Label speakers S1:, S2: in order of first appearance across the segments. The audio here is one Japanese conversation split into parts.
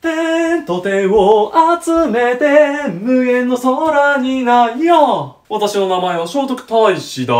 S1: 点と点を集めて無限の空にないよ私の名前は聖徳太子だ。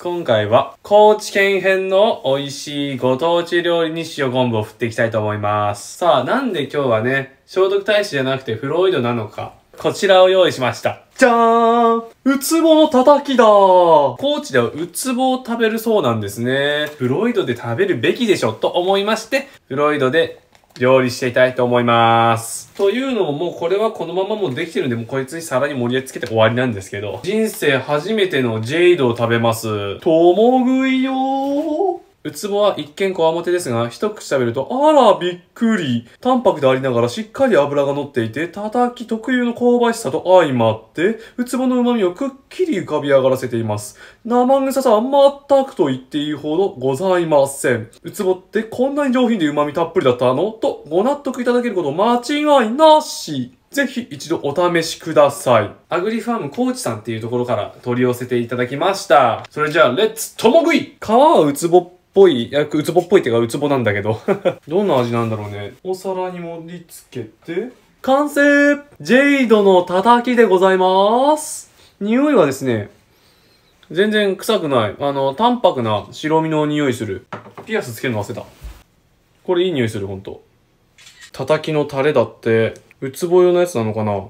S1: 今回は高知県編の美味しいご当地料理に塩昆布を振っていきたいと思います。さあ、なんで今日はね、聖徳太子じゃなくてフロイドなのか。こちらを用意しました。じゃーんウツボのたたきだ高知ではウツボを食べるそうなんですね。フロイドで食べるべきでしょと思いまして、フロイドで料理していきたいと思います。というのももうこれはこのままもうできてるんで、もうこいつに皿に盛り付けて終わりなんですけど、人生初めてのジェイドを食べます。ともぐいよーウツボは一見こわもてですが、一口食べると、あら、びっくり。淡白でありながらしっかり脂が乗っていて、叩き特有の香ばしさと相まって、ウツボの旨味をくっきり浮かび上がらせています。生臭さは全くと言っていいほどございません。ウツボってこんなに上品で旨味たっぷりだったの？とご納得いただけること間違いなし。ぜひ一度お試しください。アグリファーム高知さんっていうところから取り寄せていただきました。それじゃあ、レッツともぐい皮はウツボぽい、いや、ウツボっぽいっていうかウツボなんだけど。どんな味なんだろうね。お皿に盛り付けて、完成ジェイドのたたきでございます。匂いはですね、全然臭くない。あの、淡白な白身の匂いする。ピアスつけるの忘れた。これいい匂いする、ほんと。たたきのタレだって、ウツボ用のやつなのかな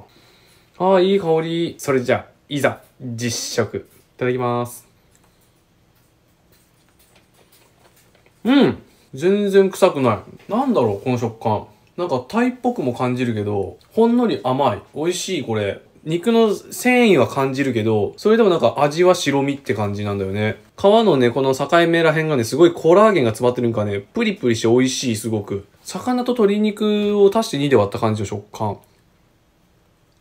S1: ああ、いい香り。それじゃあ、いざ、実食。いただきます。うん全然臭くない。なんだろう、この食感。なんかタイっぽくも感じるけど、ほんのり甘い。美味しい、これ。肉の繊維は感じるけど、それでもなんか味は白身って感じなんだよね。皮のね、この境目ら辺がね、すごいコラーゲンが詰まってるんかね、プリプリして美味しい、すごく。魚と鶏肉を足して2で割った感じの食感。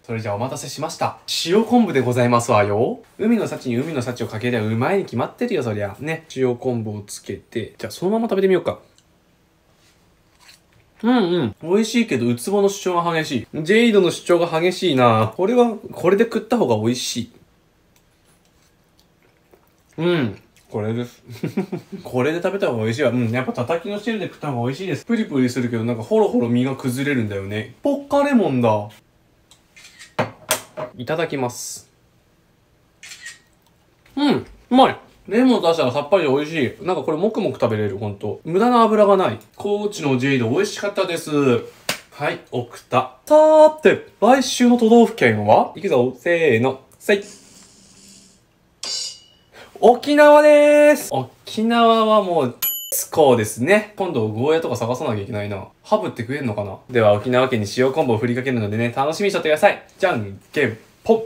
S1: それじゃあお待たせしました。塩昆布でございますわよ。海の幸に海の幸をかけりゃうまいに決まってるよ、そりゃ。ね。塩昆布をつけて。じゃあそのまま食べてみようか。うんうん。美味しいけど、ウツボの主張が激しい。ジェイドの主張が激しいなこれは、これで食った方が美味しい。うん。これです。これで食べた方が美味しいわ。うん。やっぱ叩きの汁で食った方が美味しいです。プリプリするけど、なんかホロホロ身が崩れるんだよね。ポッカレモンだ。いただきます。うん、うまい。レモン出したらさっぱりで美味しい。なんかこれもくもく食べれる、ほんと。無駄な油がない。高知のジェイド美味しかったです。はい、奥田。さーて、来週の都道府県は？いくぞ、せーの、せい。沖縄でーす沖縄はもう、こうですね。今度ゴーヤとか探さなきゃいけないな。ハブって食えんのかなでは沖縄県に塩昆布を振りかけるのでね、楽しみにしとってください。じゃんけん、ぽん。